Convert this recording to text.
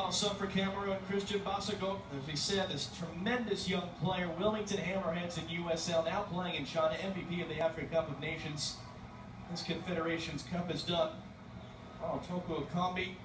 final sub for Cameroon. Christian Bassogog, as we said, this tremendous young player, Wilmington Hammerheads in USL, now playing in China, MVP of the Africa Cup of Nations. This Confederations Cup is done. Oh, Toko Ekambi